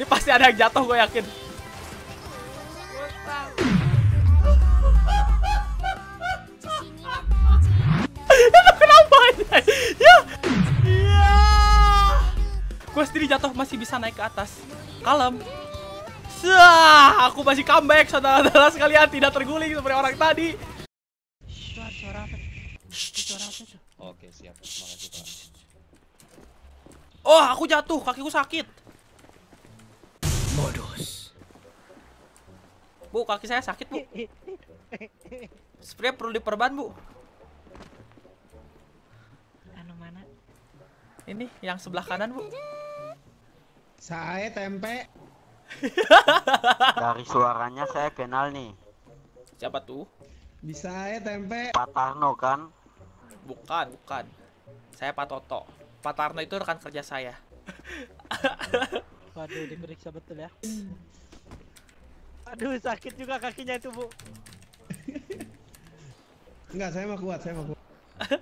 Ini pasti ada yang jatuh gue yakin. Itu kenapa? Ya. Ya. Gue sendiri jatuh masih bisa naik ke atas. Kalem. Sah, aku masih comeback saudara-saudara sekalian tidak terguling seperti orang tadi. Suara suara apa? Suara apa tuh? Oke, siap. Terima kasih, Pak. Oh, aku jatuh, kakiku sakit. Modus. Bu, kaki saya sakit, Bu. Sepertinya perlu diperban, Bu. Anu mana? Ini yang sebelah kanan, Bu. Saya tempe. Dari suaranya saya kenal nih. Siapa tuh? Bisa saya tempe. Pak Tarno kan? Bukan, bukan. Saya Pak Toto. Pak Tarno itu rekan kerja saya. Waduh, diperiksa betul ya. Aduh, sakit juga kakinya itu, Bu. Enggak, saya mah kuat, saya mah kuat.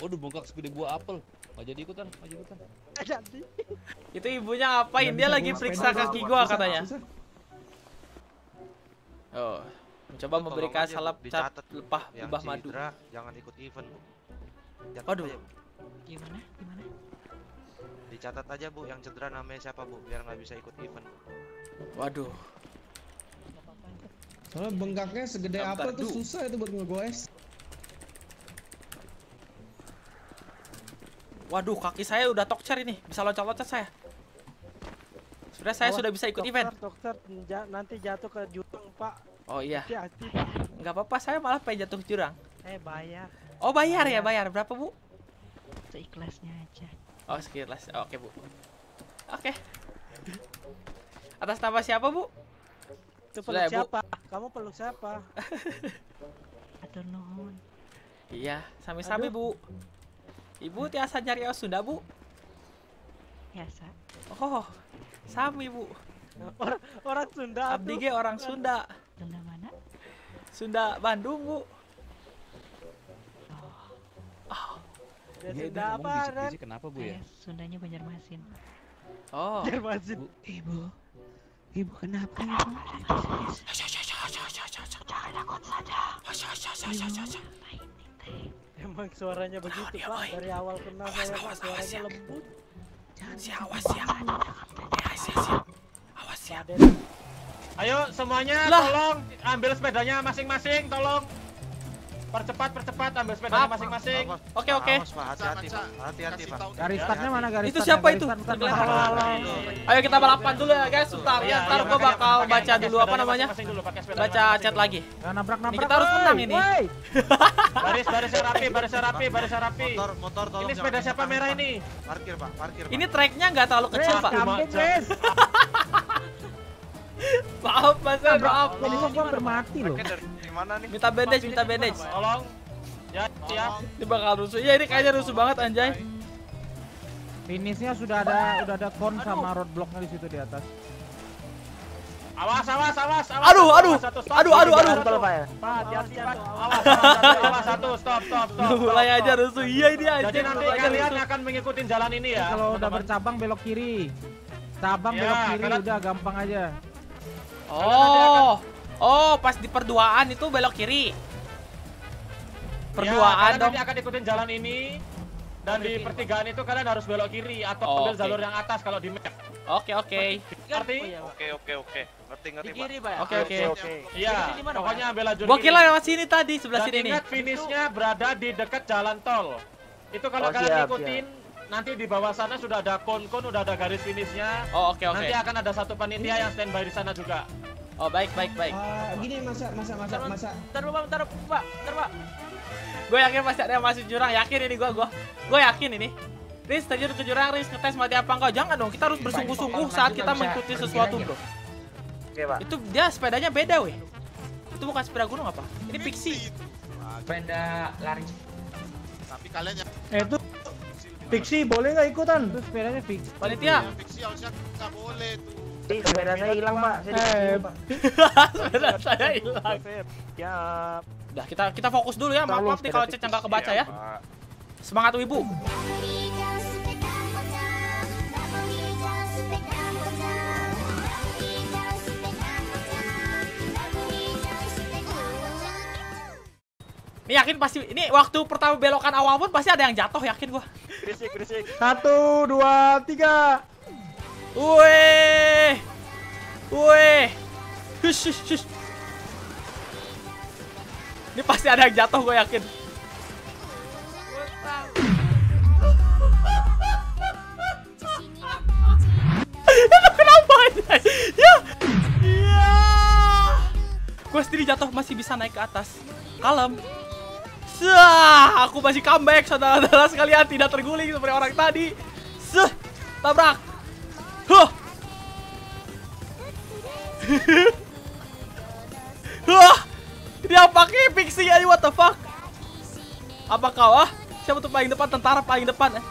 Waduh, bengkak segede buah apel. Nggak jadi ikutan, nggak jadi ikutan. Itu ibunya ngapain? Dia lagi periksa sepeda, kaki gua susah, katanya. susah. Oh, mencoba Tolong memberikan salap cat lepah yang ubah madu. jangan ikut event bu Waduh. Bu. Gimana? Gimana? Dicatat aja bu yang cedera namanya siapa bu biar nggak bisa ikut event Bu. Waduh. Soalnya bengkaknya segede Bentar, apa tuh susah itu buat ngegoes. Waduh, kaki saya udah tokcer ini. Bisa loncat-loncat saya. Sebenarnya saya Awas, sudah bisa ikut dokter, event. Dokter, nanti jatuh ke jurang, Pak. Oh iya, Hati-hati, Pak. nggak apa-apa. Saya malah pengen jatuh ke jurang. Eh, bayar. Oh bayar ya, bayar. Berapa bu? Seikhlasnya aja. Oh sekitar. Oke bu. Oke. Atas nama siapa bu? Itu Sudah peluk ya, Bu? siapa? Kamu peluk siapa? Aduh, nuhun. Iya, sami-sami bu. Ibu tiasa nyari os Sunda bu? Biasa. Oh, sami bu. Orang, orang Sunda Abdi ge orang Sunda. Sunda mana? Sunda Bandung bu. Dia Dia- Sunda dia apa, bisik-bisik kenapa, Bu ya? Sundanya Banjarmasin. Oh. Banjarmasin. Ibu. Ibu kenapa, Ibu? Emang suaranya begitu, Pak. Dari awal kenal saya, Pak. Suaranya ya. lembut. Si awas ya. Ya, siap. Awas ya. Ayo semuanya tolong ambil sepedanya masing-masing tolong. Percepat percepat ambil Maaf. masing-masing. Oke, oke. hati-hati pak hati-hati pak Garis Ya, startnya mana garis Itu siapa itu? Ayo kita balapan dulu ya guys. Bentar, Iya, ntar iya, gue pakai- bakal baca dulu apa namanya. Baca chat lagi. Jangan nabrak-nabrak. Kita harus menang ini. Baris barisnya rapi, barisnya rapi, barisnya rapi. motor motor tolong Ini sepeda siapa merah ini? parkir pak parkir Ini tracknya nggak terlalu kecil pak. Maaf mas, maaf. Ini kok gua bermati loh. Pakai dari mana nih Minta bandage, minta bandage. Tolong. Ya, siap. Ini bakal rusuh. Ya ini kayaknya rusuh banget anjay. Finishnya sudah ada udah ada kon sama roadblocknya di situ di atas. Awas, awas, awas, awas. Aduh, aduh. satu, stop. Aduh, aduh, aduh. Satu. Pak, hati-hati, Pak. Awas, awas, satu, stop, stop, stop. Mulai aja rusuh. Iya ini aja. Jadi nanti kalian akan mengikuti jalan ini ya. Kalau udah bercabang belok kiri. Cabang Ya, belok kiri udah gampang aja. Oh, oh pas di perduaan itu belok kiri. Ya, Perduaan kalian dong. nanti akan ikutin jalan ini dan di pertigaan itu kalian harus belok kiri atau Oh, ambil oke. jalur yang atas kalau di map. Oke oke. Ngerti? oke oke oke ngerti ngerti pak Pak. Oke oke. Iya, pokoknya ambil lajur Gua kiri. kira lewat sini tadi sebelah Dan sini nih. ingat finishnya berada di dekat jalan tol. Itu kalau Oh, kalian siap, ikutin nanti di bawah sana sudah ada kon-kon, udah ada garis finishnya. Oh oke oke. Nanti akan ada satu panitia yang standby di sana juga. Oh baik baik baik. Ah, gini masa masa masa masa Bentar, Pak, bentar, Pak. Bentar, Pak. Gue yakin pasti ada yang masuk jurang. Yakin ini gua gua. Gue yakin ini. Riz terjun ke jurang, Riz ngetes mati apa enggak? Jangan dong, kita harus bersungguh-sungguh saat kita mengikuti sesuatu, Bro. Oke, Pak. Itu dia sepedanya beda, weh. Itu bukan sepeda gunung apa? Ini pixie. Sepeda lari. tapi kalian yang Eh itu Pixie boleh nggak ikutan? Itu sepedanya fix. Panitia, fiksi harusnya nggak boleh tuh Sepeda saya hilang, Pak. Saya Eh, dikirim, Pak. sepeda saya hilang. Siap. Udah, kita kita fokus dulu ya. Maaf, maaf nih kalau chat nggak kebaca ya. Semangat Wibu. Ini yakin pasti ini waktu pertama belokan awal pun pasti ada yang jatuh yakin gua. Berisik, berisik. Satu, dua, tiga. Wih. Wih. Hush, hush, hush. Ini pasti ada yang jatuh gue yakin. Itu kenapa? Ya. Ya. Gue sendiri jatuh masih bisa naik ke atas. Kalem. Sah, aku masih comeback saudara-saudara sekalian tidak terguling seperti orang tadi. Seh, tabrak. Huh. Wah, dia pakai pixie aja what the fuck? Apa kau ah? Siapa tuh paling depan? Tentara paling depan. eh?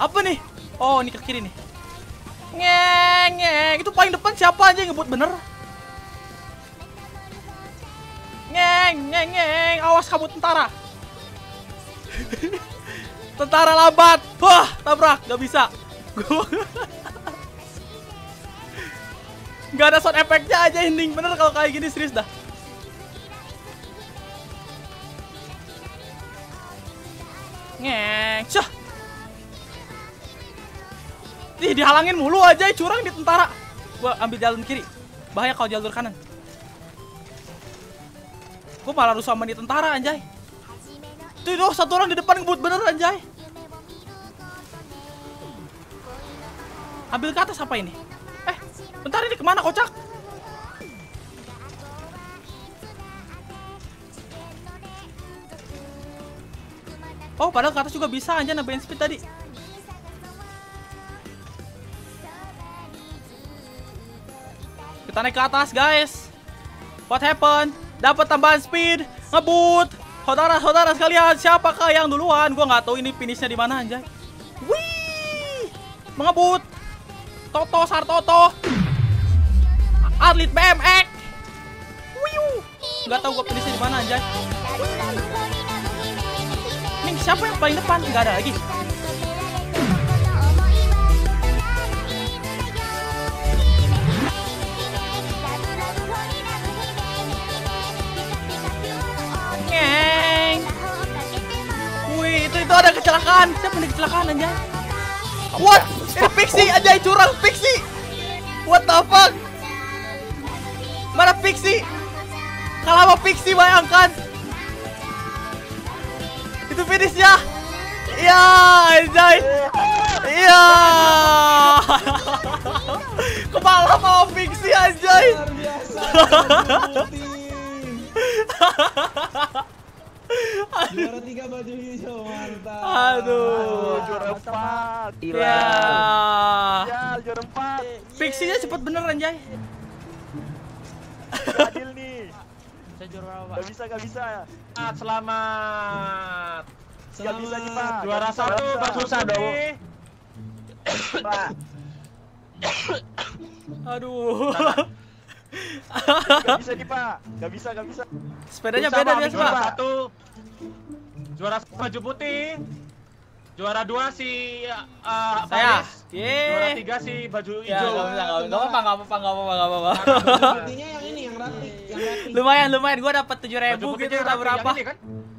Apa nih? Oh, ini ke kiri nih. Ngeng, ngeng. Itu paling depan siapa aja yang ngebut bener? Ngeng, ngeng, ngeng. Awas kamu tentara. tentara lambat. Wah, tabrak. Gak bisa. Gak ada sound efeknya aja ending bener kalau kayak gini serius dah. Ngeng, Syah. Ih, dihalangin mulu aja curang di tentara. Gua ambil jalur kiri. Bahaya kalau jalur kanan. Gua malah sama di tentara anjay. Tuh, tuh satu orang di depan ngebut bener anjay. Ambil ke atas apa ini? Eh, bentar ini ke mana kocak? Oh, padahal ke atas juga bisa anjay nambahin speed tadi. Kita naik ke atas, guys. What happened? Dapat tambahan speed, ngebut. Saudara-saudara sekalian, siapakah yang duluan? Gua nggak tahu ini finishnya di mana anjay. Wih! Mengebut. Toto Sartoto. Atlet BMX. Wiu. Nggak tahu gua finishnya di mana anjay. Nih, siapa yang paling depan? Nggak ada lagi. Itu ada kecelakaan. Siapa yang ada kecelakaan anjay? What? Ini Pixie anjay curang Pixie. What the fuck? Mana Pixie? Kalau sama Pixie bayangkan. Itu finishnya. Ya, anjay. Iya. Kepala sama Pixie anjay. Luar biasa. Juara tiga baju hijau mantap. Aduh. Juara empat. Ya. Ya, juara empat. Pixie-nya cepet bener anjay. Adil nih. Saya juara apa? Gak bisa, gak bisa. Selamat, selamat. Gak bisa nih, Pak. Juara satu bisa. baju satu. Pak, Aduh. gak bisa nih, Pak. Gak bisa, gak bisa. Sepedanya beda dia, juara Pak. satu. Juara baju putih. Juara dua si uh, Saya. Faris. Juara tiga si baju Ya, hijau. enggak bisa, enggak apa-apa, enggak apa-apa, enggak apa-apa, enggak apa-apa. Yang ini yang rapi, yang rapi. Lumayan, lumayan. Gua dapat 7000 Baju gitu, rapi. berapa? Yang ini kan?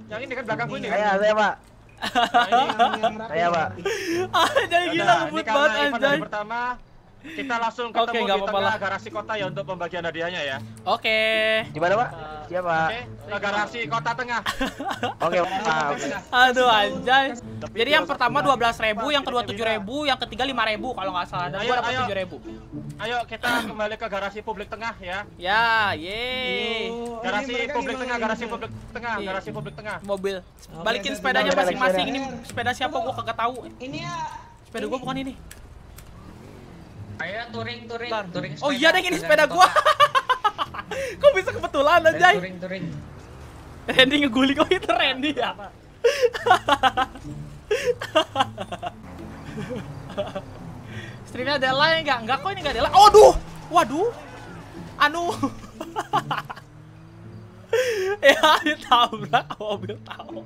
Yang ini kan belakangku ini kan? Saya, saya, Pak. Ini. Yang, yang rapi. Saya, Pak. Ah, jadi gila Yaudah, ngebut banget anjay. pertama kita langsung ketemu nggak di tengah lah. garasi kota ya untuk pembagian hadiahnya ya. Oke. Gimana, Pak? Siap, Pak. Oke, ke garasi kota tengah. Oke, Pak. Oke. Aduh anjay. Jadi yang pertama satu, 12.000, yang kedua Kita 7.000, yang ketiga 5.000 kalau nggak salah. Dan Ayo, gua dapat ayo. 7.000. Ayo kita kembali ke garasi publik tengah ya. Ya, yeay. Yo, ini Garasi publik tengah, ini, garasi publik tengah, Iya. garasi publik tengah. Mobil. Balikin sepedanya masing-masing. Ini sepeda. sepeda siapa gua kagak tahu. Ini ya. Sepeda gua bukan ini. Ayo touring touring Bentar. touring Oh iya deh ini sepeda gua. Kok bisa kebetulan anjay? touring touring Randy ngeguling oh itu Randy ya. Streamnya ada lain enggak? Enggak kok ini enggak ada lain. Aduh. Waduh. Anu. ya ditabrak mobil tahu.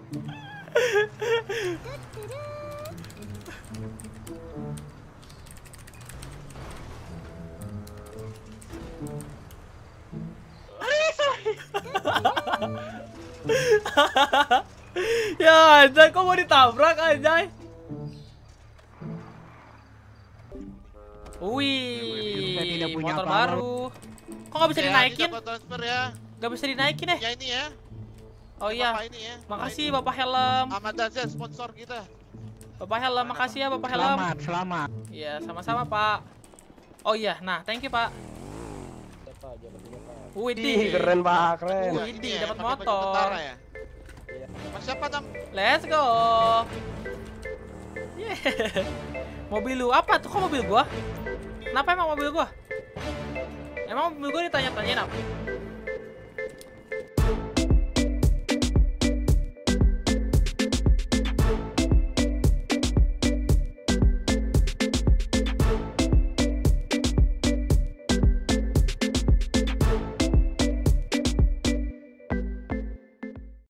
Ya anjay, kok mau ditabrak anjay? Wih, Saya tidak punya motor baru. Kok nggak bisa Ya, dinaikin? transfer ya. Nggak bisa dinaikin ya? Ya ini ya. Oh iya, Bapak ini ya. makasih Bapak Helm. Ahmad Dazia sponsor kita. Bapak Helm, makasih ya Bapak Helm. Selamat, selamat. Iya, sama-sama Pak. Oh iya, nah thank you Pak. Ih, keren pak, keren. Widih, ini ya, dapat motor. ya. Mas siapa tam? Let's go. Yeah. Mobil lu apa tuh? Kok mobil gua? Kenapa emang mobil gua? Emang mobil gua ditanya-tanyain apa?